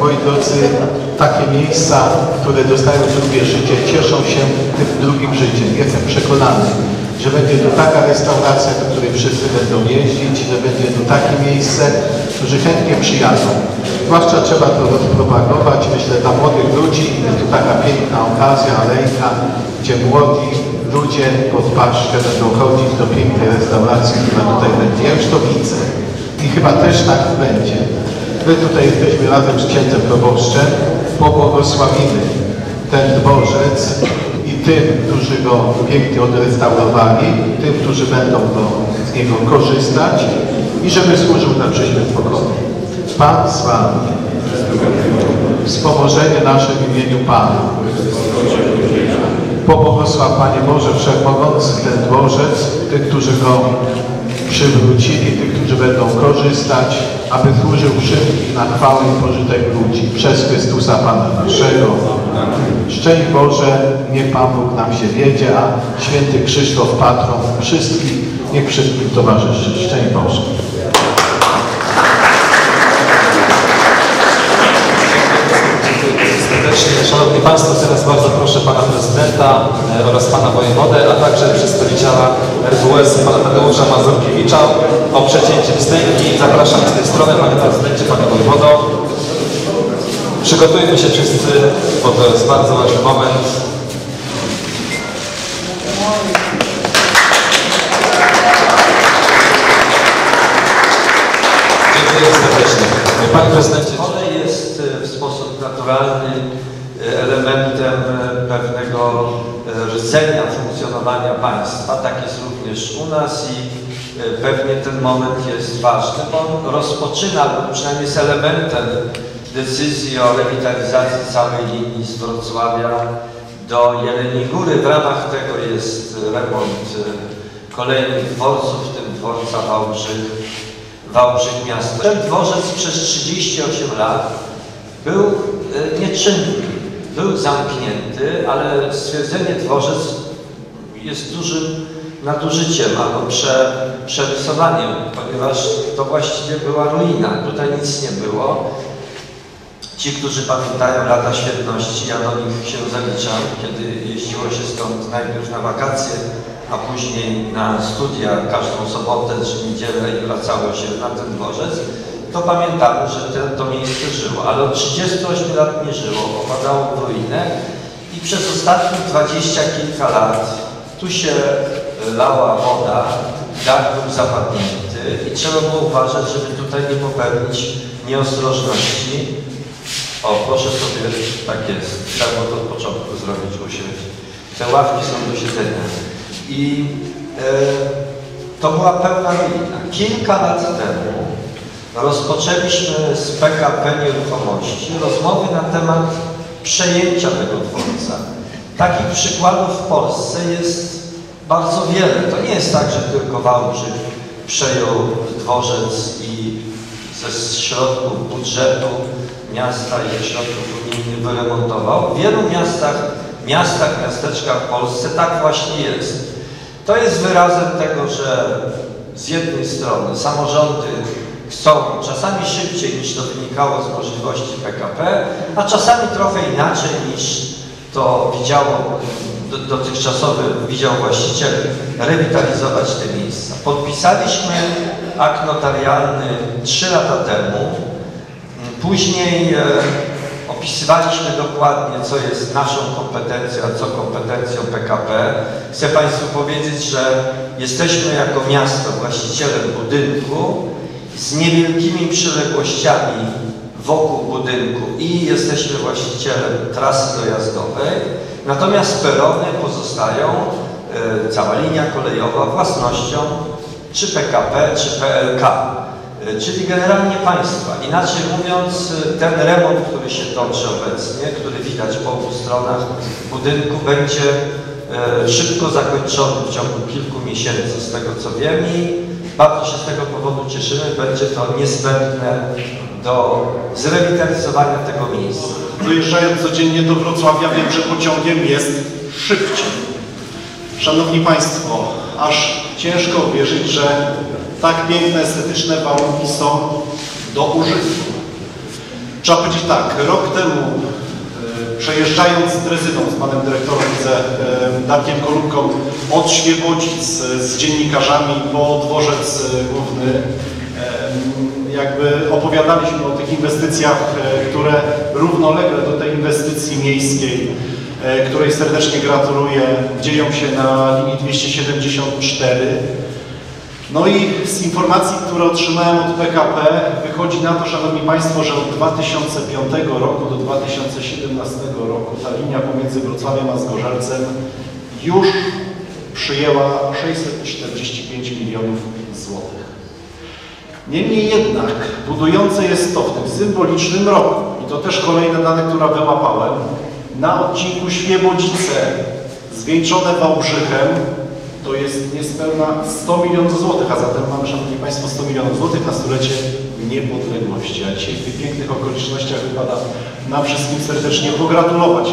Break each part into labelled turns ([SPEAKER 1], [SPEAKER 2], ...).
[SPEAKER 1] moi drodzy, takie miejsca, które dostają drugie życie, cieszą się tym drugim życiem. Jestem przekonany, że będzie to taka restauracja, do której wszyscy będą jeździć, że będzie to takie miejsce, którzy chętnie przyjadą. Zwłaszcza trzeba to rozpropagować. Myślę, dla młodych ludzi jest to taka piękna okazja, alejka, gdzie młodzi ludzie pod paszkę będą chodzić do pięknej restauracji, która tutaj będzie. Ja już to widzę. I chyba też tak będzie. My tutaj jesteśmy razem z księdzem proboszczem, pobłogosławimy ten dworzec i tym, którzy go pięknie odrestaurowali, tym, którzy będą go, z niego korzystać i żeby służył na przyszłym pokoleniu. Pan z Wami. Wspomożenie nasze w imieniu Pana. Pobłogosław Panie Boże Wszechmogący ten dworzec, tych, którzy go przywrócili, tych, którzy będą korzystać, aby służył wszystkim na chwałę i pożytek ludzi. Przez Chrystusa Pana naszego. Szczęść Boże, niech Pan Bóg nam się wiedzie, a święty Krzysztof Patron wszystkim, niech wszystkim towarzyszy. Szczęść Boże.
[SPEAKER 2] Szanowni Państwo, teraz bardzo proszę Pana Prezydenta e, oraz Pana Wojewodę, a także przedstawiciela RWS Pana Tadeusza Mazurkiewicza o przecięcie wstęgi. Zapraszam z tej strony Panie Prezydencie, Panie Wojewodo. Przygotujmy się wszyscy, bo to jest bardzo ważny moment. Dziękuję serdecznie. Panie Prezydencie,
[SPEAKER 3] One jest e, w sposób naturalny elementem e, pewnego e, rdzenia funkcjonowania państwa. Tak jest również u nas i e, pewnie ten moment jest ważny, bo on rozpoczyna, przynajmniej jest elementem decyzji o rewitalizacji całej linii z Wrocławia do Jeleniej Góry. W ramach tego jest remont kolejnych dworców, w tym dworca Wałbrzych, Wałbrzych miasto. Ten dworzec przez 38 lat był nieczynny, był zamknięty, ale stwierdzenie dworzec jest dużym nadużyciem albo prze, przerysowaniem, ponieważ to właściwie była ruina. Tutaj nic nie było. Ci, którzy pamiętają lata świetności, ja do nich się zaliczam, kiedy jeździło się stąd najpierw na wakacje, a później na studia każdą sobotę czy niedzielę i wracało się na ten dworzec, to pamiętamy, że te, to miejsce żyło, ale od 38 lat nie żyło, popadało w ruinę i przez ostatnich dwadzieścia kilka lat tu się lała woda, dach był zapadnięty i trzeba było uważać, żeby tutaj nie popełnić nieostrożności. O, proszę sobie, tak jest, trzeba było to od początku zrobić u siebie. Te ławki są do siedzenia. I e, to była pełna ruina. Kilka lat temu rozpoczęliśmy z PKP Nieruchomości rozmowy na temat przejęcia tego dworca. Takich przykładów w Polsce jest bardzo wiele. To nie jest tak, że tylko Wałbrzych przejął dworzec i ze środków budżetu miasta i środków unijnych wyremontował. W wielu miastach, miastach, miasteczkach w Polsce tak właśnie jest. To jest wyrazem tego, że z jednej strony samorządy chcą czasami szybciej niż to wynikało z możliwości PKP, a czasami trochę inaczej niż to widziało dotychczasowy widział właściciel rewitalizować te miejsca. Podpisaliśmy akt notarialny trzy lata temu. Później e, opisywaliśmy dokładnie, co jest naszą kompetencją, a co kompetencją PKP. Chcę Państwu powiedzieć, że jesteśmy jako miasto właścicielem budynku z niewielkimi przyległościami wokół budynku i jesteśmy właścicielem trasy dojazdowej, natomiast perony pozostają, e, cała linia kolejowa własnością czy PKP, czy PLK, e, czyli generalnie państwa. Inaczej mówiąc, ten remont, który się toczy obecnie, który widać po obu stronach budynku, będzie e, szybko zakończony w ciągu kilku miesięcy, z tego co wiem. I bardzo się z tego powodu cieszymy. Będzie to niezbędne do zrewitalizowania tego miejsca.
[SPEAKER 4] Dojeżdżając codziennie do Wrocławia wiem, że pociągiem jest szybciej. Szanowni Państwo, aż ciężko uwierzyć, że tak piękne, estetyczne warunki są do użytku. Trzeba powiedzieć tak, rok temu przejeżdżając drezyną z panem dyrektorem widzę, Darkiem Kolubką od Świebodzic e, z dziennikarzami po dworzec e, główny jakby opowiadaliśmy o tych inwestycjach, e, które równolegle do tej inwestycji miejskiej, której serdecznie gratuluję, dzieją się na linii 274. No i z informacji, które otrzymałem od PKP, wychodzi na to, Szanowni Państwo, że od 2005 roku do 2017 roku ta linia pomiędzy Wrocławiem a Zgorzelcem już przyjęła 645 milionów złotych. Niemniej jednak budujące jest to w tym symbolicznym roku, i to też kolejne dane, które wyłapałem, na odcinku Świebodzice zwieńczone Wałbrzychem, to jest niespełna 100 milionów złotych, a zatem mamy, Szanowni Państwo, 100 milionów złotych na stulecie niepodległości. A dzisiaj w tych pięknych okolicznościach wypada nam wszystkim serdecznie pogratulować.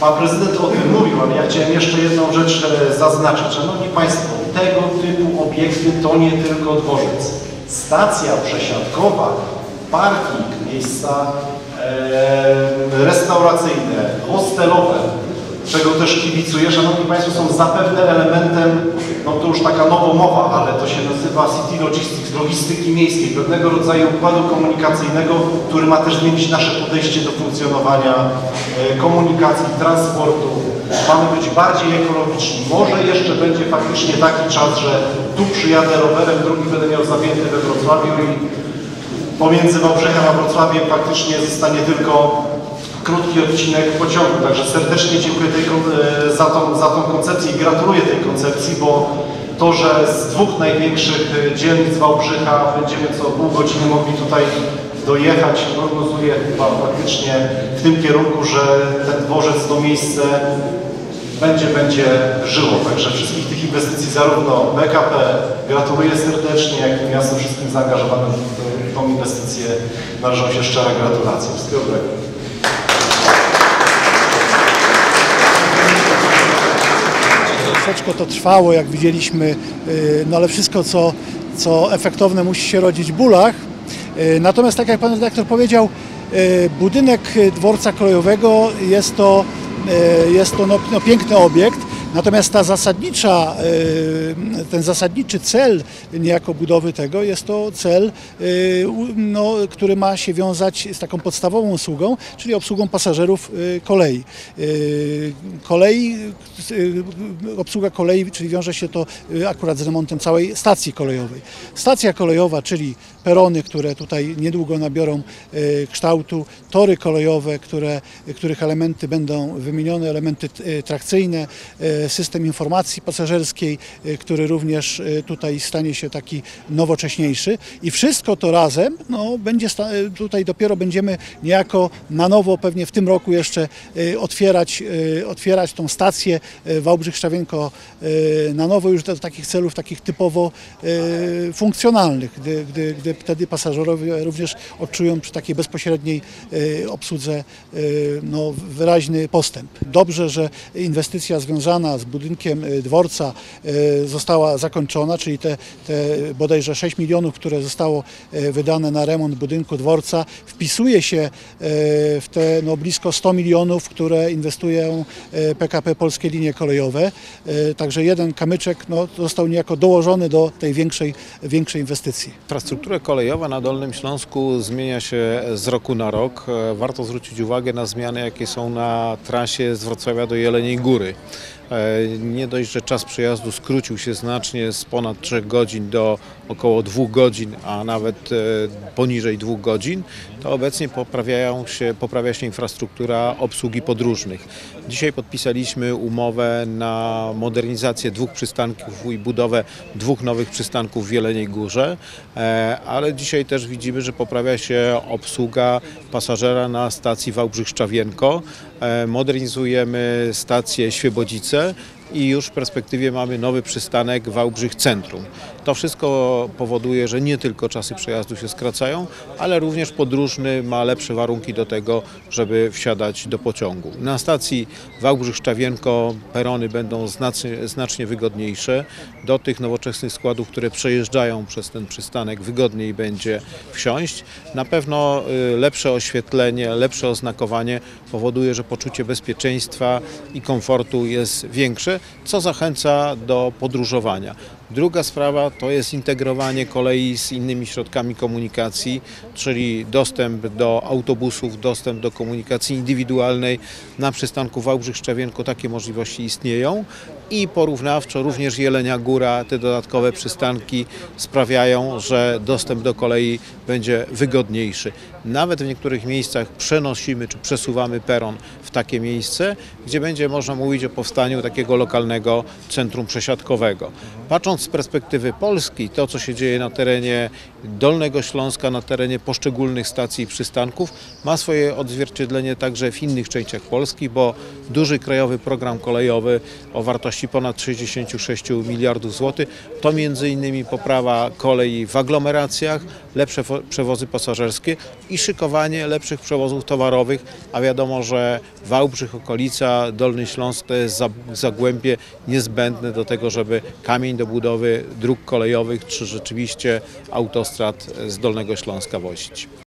[SPEAKER 4] Pan prezydent o tym mówił, ale ja chciałem jeszcze jedną rzecz e, zaznaczyć. Szanowni Państwo, tego typu obiekty to nie tylko dworzec. Stacja przesiadkowa, parking, miejsca e, restauracyjne, hostelowe, czego też kibicuję, Szanowni Państwo, są zapewne elementem, no to już taka nowomowa, ale to się nazywa City Logistics, logistyki miejskiej, pewnego rodzaju układu komunikacyjnego, który ma też zmienić nasze podejście do funkcjonowania e, komunikacji, transportu. Mamy być bardziej ekologiczni. Może jeszcze będzie faktycznie taki czas, że tu przyjadę rowerem, drugi będę miał zapięty we Wrocławiu i pomiędzy Wałbrzechem a Wrocławiem faktycznie zostanie tylko krótki odcinek pociągu. Także serdecznie dziękuję tej, e, za, tą, za tą koncepcję i gratuluję tej koncepcji, bo to, że z dwóch największych e, dzielnic Wałbrzycha będziemy co pół godziny mogli tutaj dojechać, prognozuję chyba faktycznie w tym kierunku, że ten dworzec to miejsce będzie, będzie żyło. Także wszystkich tych inwestycji, zarówno BKP, gratuluję serdecznie, jak i miasto wszystkim zaangażowanym w tą inwestycję należą się szczere gratulacje. Wszystkiego dobrego.
[SPEAKER 5] Troszeczkę to trwało, jak widzieliśmy, y, no ale wszystko, co, co efektowne, musi się rodzić w bólach. Y, Natomiast, tak jak pan redaktor powiedział, y, budynek dworca kolejowego jest to, jest to no, no, piękny obiekt. Natomiast ta zasadnicza, y, ten zasadniczy cel niejako budowy tego jest to cel, y, no, który ma się wiązać z taką podstawową usługą, czyli obsługą pasażerów y, kolei. Kolei, obsługa kolei, czyli wiąże się to akurat z remontem całej stacji kolejowej. Stacja kolejowa, czyli perony, które tutaj niedługo nabiorą kształtu, tory kolejowe, które, których elementy będą wymienione, elementy trakcyjne, system informacji pasażerskiej, y, który również y, tutaj stanie się taki nowocześniejszy i wszystko to razem no, będzie y, tutaj dopiero będziemy niejako na nowo pewnie w tym roku jeszcze otwierać, otwierać tą stację Wałbrzych-Szczawienko na nowo już do takich celów takich typowo funkcjonalnych, gdy, gdy, gdy wtedy pasażerowie również odczują przy takiej bezpośredniej obsłudze no, wyraźny postęp. Dobrze, że inwestycja związana z budynkiem y, dworca y, została zakończona, czyli te, te bodajże 6 milionów, które zostało y, wydane na remont budynku dworca, wpisuje się w te no, blisko 100 milionów, które inwestują PKP Polskie Linie Kolejowe. Także jeden kamyczek no, został niejako dołożony do tej większej, większej inwestycji.
[SPEAKER 6] Infrastruktura kolejowa na Dolnym Śląsku zmienia się z roku na rok. E, Warto zwrócić uwagę na zmiany, jakie są na trasie z Wrocławia do Jeleniej Góry. E, Nie dość, że czas przejazdu skrócił się znacznie z ponad 3 godzin do około 2 godzin, a nawet e, poniżej 2 godzin, to obecnie poprawiają się, poprawia się infrastruktura obsługi podróżnych. Dzisiaj podpisaliśmy umowę na modernizację dwóch przystanków i budowę dwóch nowych przystanków w Jeleniej Górze, e, ale dzisiaj też widzimy, że poprawia się obsługa pasażera na stacji Wałbrzych-Szczawienko. Modernizujemy stację Świebodzice Yeah. I już w perspektywie mamy nowy przystanek Wałbrzych Centrum. To wszystko powoduje, że nie tylko czasy przejazdu się skracają, ale również podróżny ma lepsze warunki do tego, żeby wsiadać do pociągu. Na stacji Wałbrzych-Szczawienko perony będą znacznie, znacznie wygodniejsze. Do tych nowoczesnych składów, które przejeżdżają przez ten przystanek wygodniej będzie wsiąść. Na pewno y, lepsze oświetlenie, lepsze oznakowanie powoduje, że poczucie bezpieczeństwa i komfortu jest większe, co zachęca do podróżowania. Druga sprawa to jest integrowanie kolei z innymi środkami komunikacji, czyli dostęp do autobusów, dostęp do komunikacji indywidualnej. Na przystanku Wałbrzych-Szczawienko takie możliwości istnieją i porównawczo również Jelenia Góra, te dodatkowe przystanki sprawiają, że dostęp do kolei będzie wygodniejszy. Nawet w niektórych miejscach przenosimy czy przesuwamy peron w takie miejsce, gdzie będzie można mówić o powstaniu takiego lokalnego centrum przesiadkowego. Patrząc z perspektywy Polski, to co się dzieje na terenie Dolnego Śląska, na terenie poszczególnych stacji i przystanków, ma swoje odzwierciedlenie także w innych częściach Polski, bo duży krajowy program kolejowy o wartości ponad 66 miliardów złotych to między innymi poprawa kolei w aglomeracjach, lepsze przewozy pasażerskie i szykowanie lepszych przewozów towarowych, a wiadomo, że Wałbrzych, okolica, Dolny Śląsk to jest za- zagłębie niezbędne do tego, żeby kamień do budowy dróg kolejowych czy rzeczywiście autostrad z Dolnego Śląska wozić.